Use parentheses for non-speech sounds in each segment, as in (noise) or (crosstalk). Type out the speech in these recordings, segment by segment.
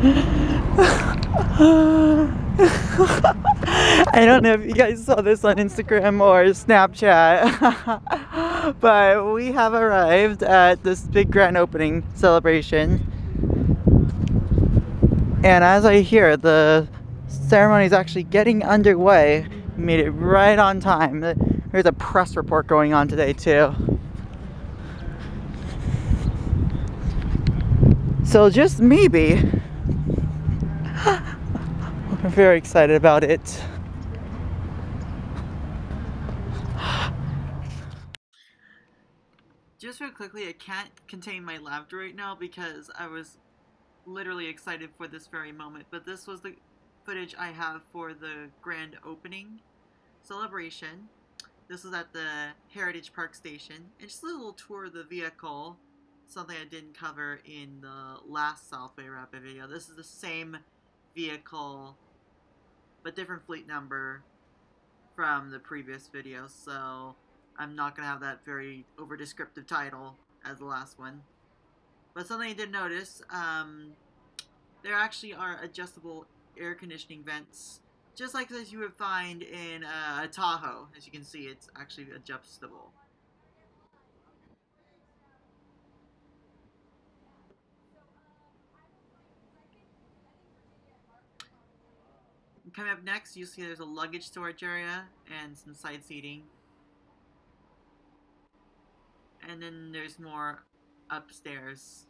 I don't know if you guys saw this on Instagram or Snapchat, (laughs) but we have arrived at this big grand opening celebration. And as I hear, the ceremony is actually getting underway. We made it right on time. There's a press report going on today, too. So, just maybe, I'm very excited about it. Just real quickly, I can't contain my laughter right now because I was literally excited for this very moment. But this was the footage I have for the grand opening celebration. This was at the Heritage Park Station. And just a little tour of the vehicle. Something I didn't cover in the last South Bay Rapid video. This is the same vehicle, but different fleet number from the previous video. So I'm not going to have that very over descriptive title as the last one. But something I did notice, um, there actually are adjustable air conditioning vents, just like as you would find in uh, a Tahoe. As you can see, it's actually adjustable. Coming up next, you see there's a luggage storage area and some side seating. And then there's more upstairs.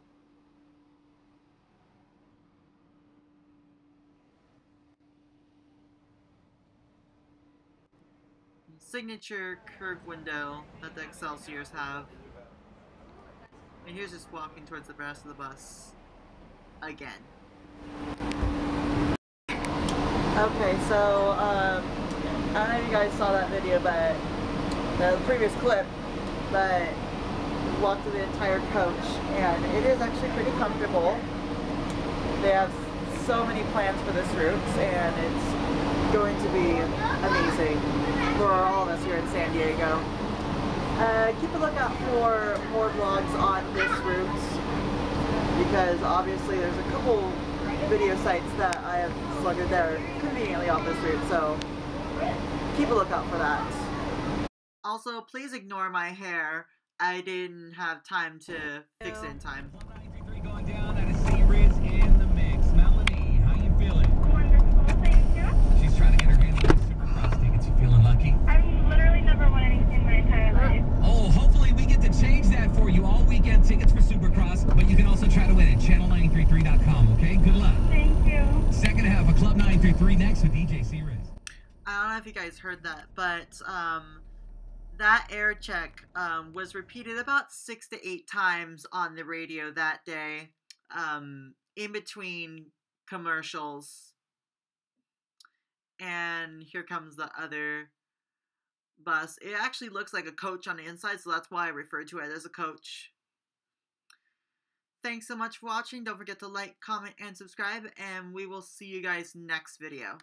Signature curved window that the Xcelsiors have. And here's just walking towards the rest of the bus. Again. Okay, so, um, I don't know if you guys saw that video, but the previous clip, but walked through the entire coach, and it is actually pretty comfortable. They have so many plans for this route, and it's going to be amazing for all of us here in San Diego. Uh, keep a lookout for more vlogs on this route, because obviously there's a couple video sites that I have selected that are conveniently off this route, so keep a lookout for that. Also, please ignore my hair. I didn't have time to fix it in time. channel933.com. Good luck. Thank you. Second half of Club 933 next with DJ C-Riz. I don't know if you guys heard that, but um, that air check um, was repeated about six to eight times on the radio that day, um, in between commercials. And here comes the other bus. It actually looks like a coach on the inside, so that's why I refer to it as a coach. Thanks so much for watching. Don't forget to like, comment, and subscribe, and we will see you guys next video.